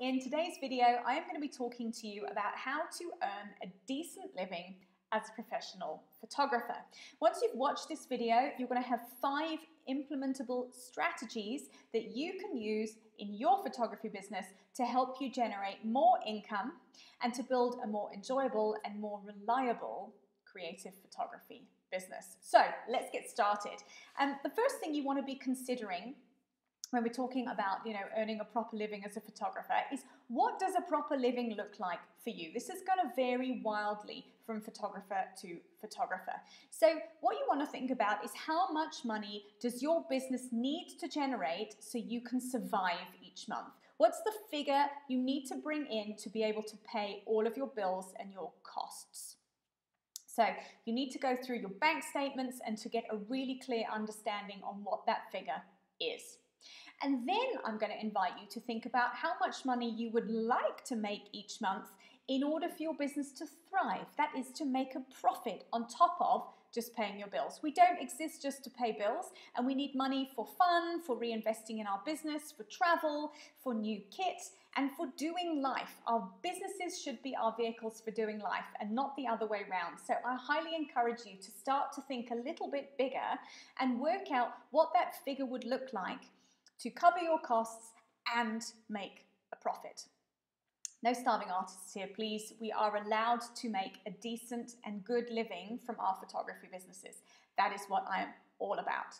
in today's video, I am going to be talking to you about how to earn a decent living as a professional photographer. Once you've watched this video, you're going to have five implementable strategies that you can use in your photography business to help you generate more income and to build a more enjoyable and more reliable creative photography business. So let's get started. And um, the first thing you want to be considering when we're talking about you know earning a proper living as a photographer is what does a proper living look like for you? This is going to vary wildly from photographer to photographer. So what you want to think about is how much money does your business need to generate so you can survive each month? What's the figure you need to bring in to be able to pay all of your bills and your costs? So you need to go through your bank statements and to get a really clear understanding on what that figure is. And then I'm going to invite you to think about how much money you would like to make each month in order for your business to thrive. That is to make a profit on top of just paying your bills. We don't exist just to pay bills, and we need money for fun, for reinvesting in our business, for travel, for new kit, and for doing life. Our businesses should be our vehicles for doing life and not the other way around. So I highly encourage you to start to think a little bit bigger and work out what that figure would look like to cover your costs and make a profit. No starving artists here, please. We are allowed to make a decent and good living from our photography businesses. That is what I am all about.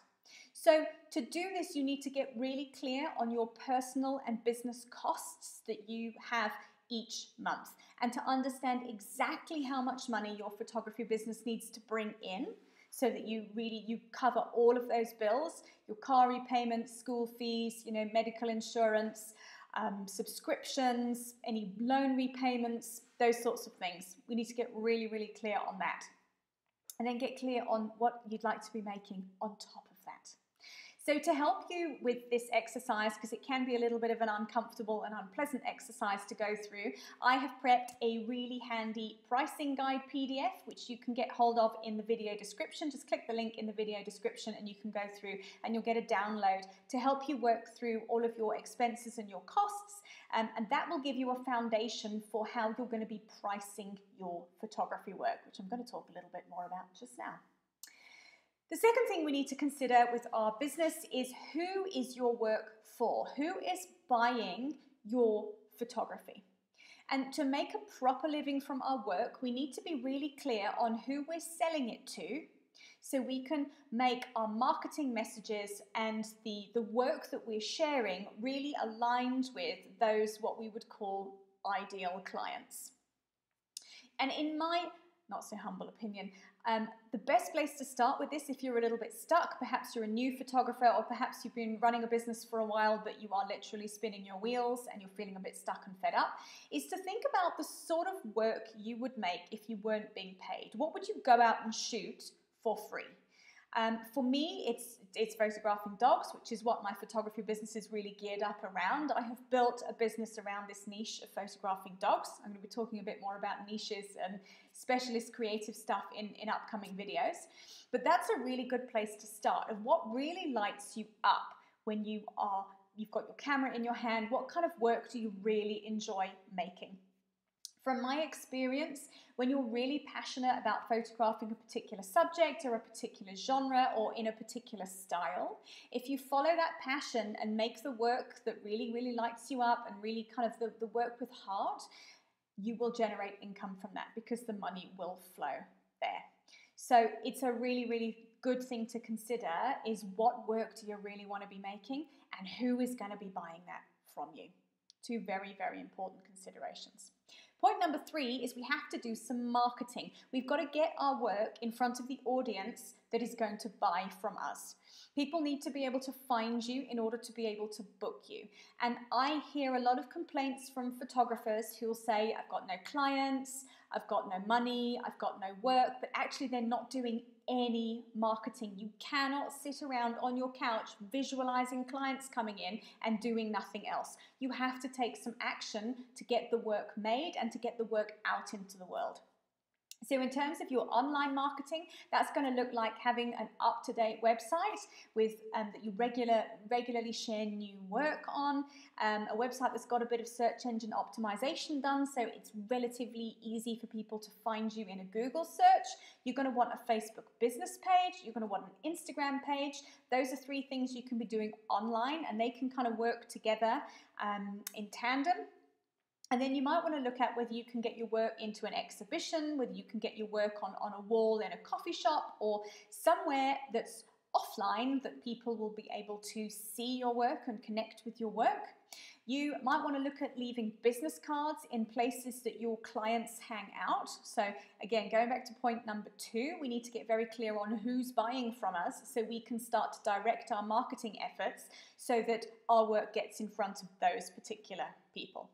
So, to do this, you need to get really clear on your personal and business costs that you have each month and to understand exactly how much money your photography business needs to bring in so that you really you cover all of those bills your car repayments school fees you know medical insurance um, subscriptions any loan repayments those sorts of things. We need to get really really clear on that. And then get clear on what you'd like to be making on top so to help you with this exercise, because it can be a little bit of an uncomfortable and unpleasant exercise to go through, I have prepped a really handy pricing guide PDF, which you can get hold of in the video description. Just click the link in the video description and you can go through and you'll get a download to help you work through all of your expenses and your costs. Um, and that will give you a foundation for how you're going to be pricing your photography work, which I'm going to talk a little bit more about just now. The second thing we need to consider with our business is who is your work for? Who is buying your photography? And to make a proper living from our work, we need to be really clear on who we're selling it to so we can make our marketing messages and the, the work that we're sharing really aligned with those what we would call ideal clients. And in my not so humble opinion. Um, the best place to start with this, if you're a little bit stuck, perhaps you're a new photographer, or perhaps you've been running a business for a while, but you are literally spinning your wheels and you're feeling a bit stuck and fed up, is to think about the sort of work you would make if you weren't being paid. What would you go out and shoot for free? Um, for me, it's it's photographing dogs, which is what my photography business is really geared up around. I have built a business around this niche of photographing dogs. I'm going to be talking a bit more about niches and specialist creative stuff in, in upcoming videos. But that's a really good place to start of what really lights you up when you are you've got your camera in your hand. What kind of work do you really enjoy making? From my experience, when you're really passionate about photographing a particular subject or a particular genre or in a particular style, if you follow that passion and make the work that really, really lights you up and really kind of the, the work with heart, you will generate income from that because the money will flow there. So it's a really, really good thing to consider is what work do you really want to be making and who is going to be buying that from you. Two very, very important considerations. Point number three is we have to do some marketing. We've got to get our work in front of the audience that is going to buy from us. People need to be able to find you in order to be able to book you. And I hear a lot of complaints from photographers who will say, I've got no clients, I've got no money, I've got no work, but actually they're not doing any marketing. You cannot sit around on your couch visualizing clients coming in and doing nothing else. You have to take some action to get the work made and to get the work out into the world. So, in terms of your online marketing, that's going to look like having an up-to-date website with um, that you regular regularly share new work on, um, a website that's got a bit of search engine optimization done, so it's relatively easy for people to find you in a Google search. You're going to want a Facebook business page. You're going to want an Instagram page. Those are three things you can be doing online, and they can kind of work together um, in tandem. And then you might want to look at whether you can get your work into an exhibition, whether you can get your work on, on a wall in a coffee shop or somewhere that's offline that people will be able to see your work and connect with your work. You might want to look at leaving business cards in places that your clients hang out. So, again, going back to point number two, we need to get very clear on who's buying from us so we can start to direct our marketing efforts so that our work gets in front of those particular people.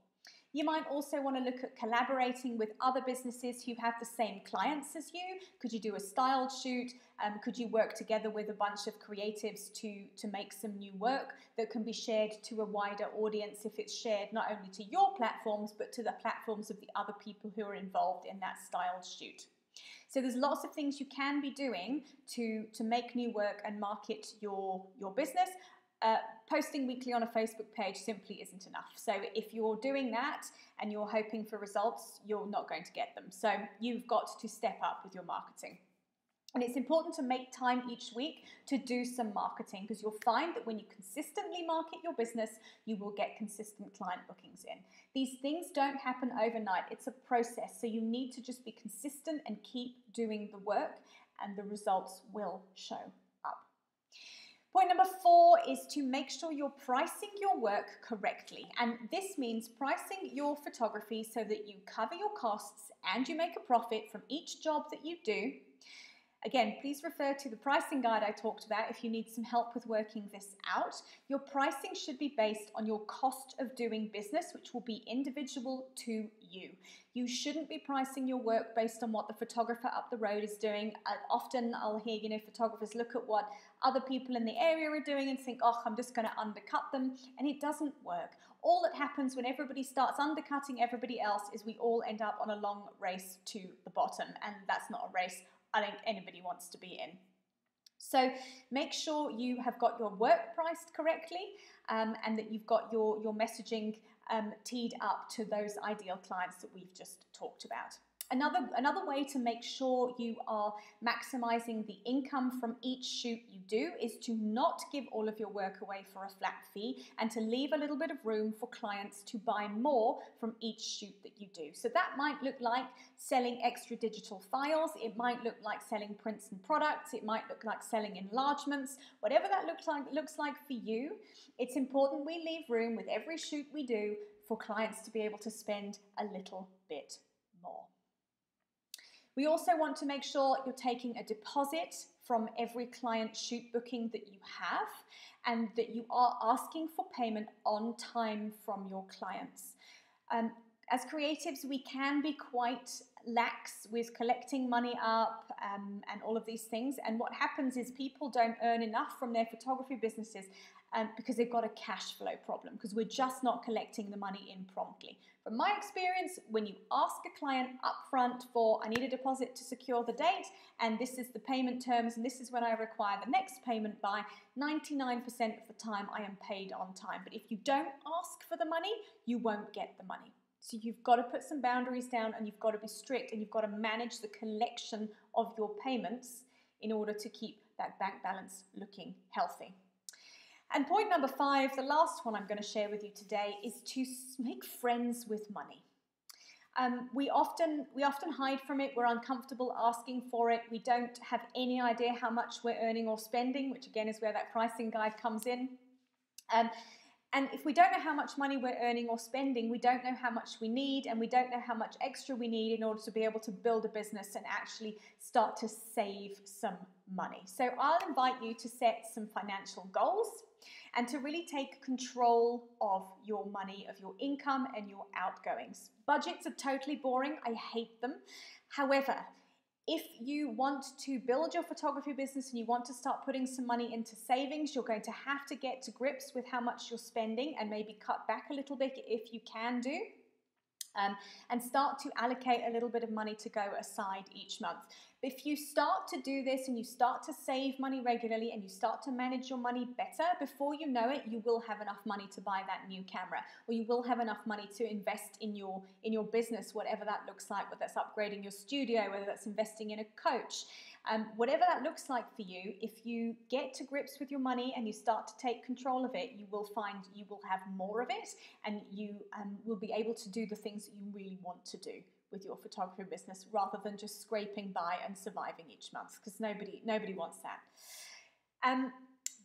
You might also want to look at collaborating with other businesses who have the same clients as you. Could you do a styled shoot? Um, could you work together with a bunch of creatives to, to make some new work that can be shared to a wider audience if it's shared not only to your platforms but to the platforms of the other people who are involved in that styled shoot? So there's lots of things you can be doing to, to make new work and market your, your business. Uh, posting weekly on a Facebook page simply isn't enough. So if you're doing that and you're hoping for results, you're not going to get them. So you've got to step up with your marketing. And it's important to make time each week to do some marketing because you'll find that when you consistently market your business, you will get consistent client bookings in. These things don't happen overnight, it's a process. So you need to just be consistent and keep doing the work, and the results will show. Point number four is to make sure you're pricing your work correctly. And this means pricing your photography so that you cover your costs and you make a profit from each job that you do Again, please refer to the pricing guide I talked about if you need some help with working this out. Your pricing should be based on your cost of doing business, which will be individual to you. You shouldn't be pricing your work based on what the photographer up the road is doing. Uh, often I'll hear, you know, photographers look at what other people in the area are doing and think, oh, I'm just going to undercut them. And it doesn't work. All that happens when everybody starts undercutting everybody else is we all end up on a long race to the bottom. And that's not a race I think anybody wants to be in. So make sure you have got your work priced correctly um, and that you've got your, your messaging um, teed up to those ideal clients that we've just talked about. Another, another way to make sure you are maximizing the income from each shoot you do is to not give all of your work away for a flat fee and to leave a little bit of room for clients to buy more from each shoot that you do. So that might look like selling extra digital files, it might look like selling prints and products, it might look like selling enlargements, whatever that looks like looks like for you. It's important we leave room with every shoot we do for clients to be able to spend a little bit more. We also want to make sure you're taking a deposit from every client shoot booking that you have and that you are asking for payment on time from your clients. Um, as creatives, we can be quite lax with collecting money up um, and all of these things. And what happens is people don't earn enough from their photography businesses um, because they've got a cash flow problem because we're just not collecting the money in promptly. From my experience, when you ask a client upfront for, I need a deposit to secure the date, and this is the payment terms, and this is when I require the next payment by, 99% of the time I am paid on time. But if you don't ask for the money, you won't get the money. So you've got to put some boundaries down and you've got to be strict and you've got to manage the collection of your payments in order to keep that bank balance looking healthy. And point number five, the last one I'm going to share with you today, is to make friends with money. Um, we often we often hide from it. We're uncomfortable asking for it. We don't have any idea how much we're earning or spending, which again is where that pricing guide comes in. Um, and if we don't know how much money we're earning or spending, we don't know how much we need, and we don't know how much extra we need in order to be able to build a business and actually start to save some money. So I'll invite you to set some financial goals and to really take control of your money, of your income and your outgoings. Budgets are totally boring, I hate them. However, if you want to build your photography business and you want to start putting some money into savings, you're going to have to get to grips with how much you're spending and maybe cut back a little bit if you can do. Um, and start to allocate a little bit of money to go aside each month. If you start to do this and you start to save money regularly and you start to manage your money better, before you know it, you will have enough money to buy that new camera, or you will have enough money to invest in your in your business, whatever that looks like, whether that's upgrading your studio, whether that's investing in a coach. Um, whatever that looks like for you, if you get to grips with your money and you start to take control of it, you will find you will have more of it and you um, will be able to do the things that you really want to do with your photography business rather than just scraping by and surviving each month because nobody nobody wants that. Um,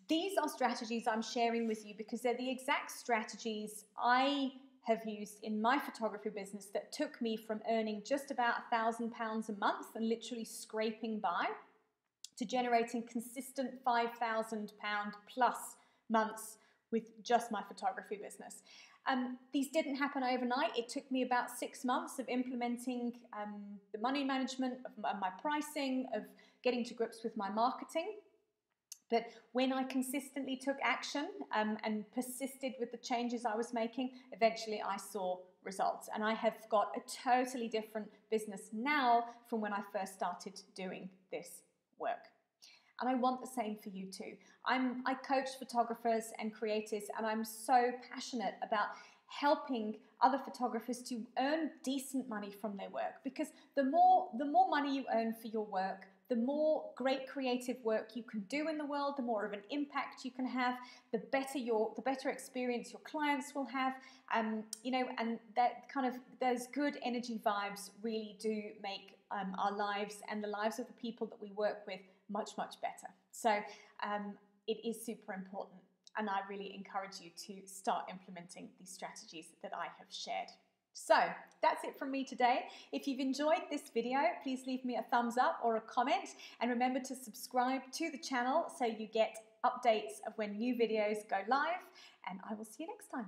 these are strategies I'm sharing with you because they're the exact strategies I have used in my photography business that took me from earning just about a thousand pounds a month and literally scraping by to generating consistent five thousand pound plus months with just my photography business. Um, these didn't happen overnight. It took me about six months of implementing um, the money management, of my, my pricing, of getting to grips with my marketing. But when I consistently took action um, and persisted with the changes I was making, eventually I saw results. And I have got a totally different business now from when I first started doing this work. And I want the same for you too. I'm, I coach photographers and creators, and I'm so passionate about helping other photographers to earn decent money from their work because the more the more money you earn for your work the more great creative work you can do in the world, the more of an impact you can have, the better your the better experience your clients will have. Um, you know, and that kind of those good energy vibes really do make um, our lives and the lives of the people that we work with much much better. So um, it is super important, and I really encourage you to start implementing these strategies that I have shared. So that's it from me today. If you've enjoyed this video, please leave me a thumbs up or a comment and remember to subscribe to the channel so you get updates of when new videos go live and I will see you next time.